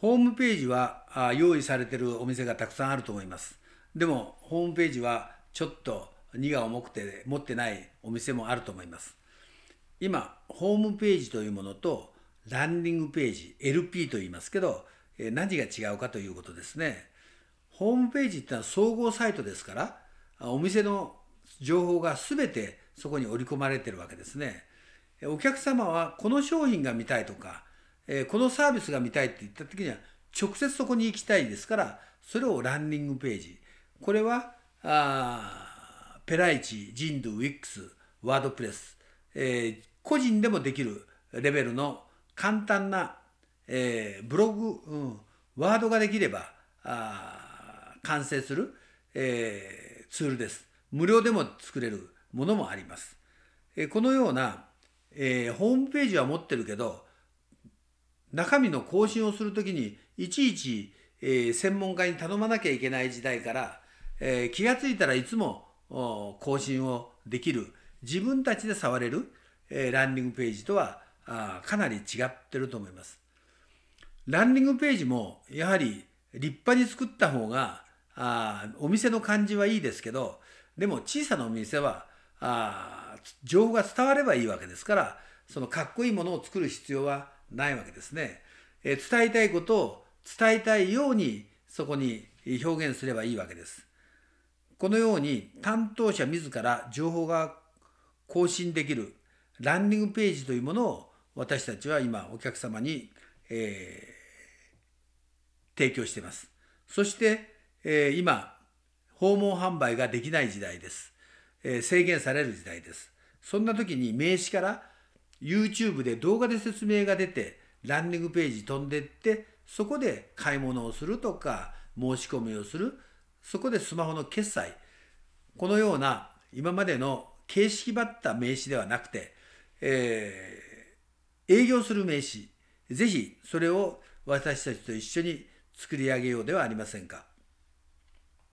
ホームページは用意されているお店がたくさんあると思います。でも、ホームページはちょっと荷が重くて持ってないお店もあると思います。今、ホームページというものとランディングページ、LP と言いますけど、何が違うかということですね。ホームページってのは総合サイトですから、お店の情報が全てそこに織り込まれているわけですね。お客様はこの商品が見たいとか、えこのサービスが見たいって言った時には直接そこに行きたいですから、それをランディングページ。これは、あペライチ、ジンドゥ、ウィックス、ワードプレス、えー個人でもできるレベルの簡単な、えーブログ、うん、ワードができればあ完成する、えーツールです。無料でも作れるものもあります。えこのような、えホームページは持ってるけど、中身の更新をするときにいちいち、えー専門家に頼まなきゃいけない時代から、えー気がついたらいつも更新をできる自分たちで触れる、えーランディングページとはあかなり違ってると思います。ランディングページもやはり立派に作った方があお店の感じはいいですけどでも小さなお店はあ情報が伝わればいいわけですからそのかっこいいものを作る必要はないわけですね。え伝えたいことを伝えたいようにそこに表現すればいいわけです。このように担当者自ら情報が更新できるランディングページというものを私たちは今お客様に、えー提供しています。そして、えー今訪問販売ができない時代です、えー制限される時代です。そんな時に名刺から YouTube で動画で説明が出てランディングページ飛んでってそこで買い物をするとか申し込みをする。そこでスマホの決済。このような今までの形式ばった名刺ではなくて、えー営業する名刺。ぜひそれを私たちと一緒に作り上げようではありませんか。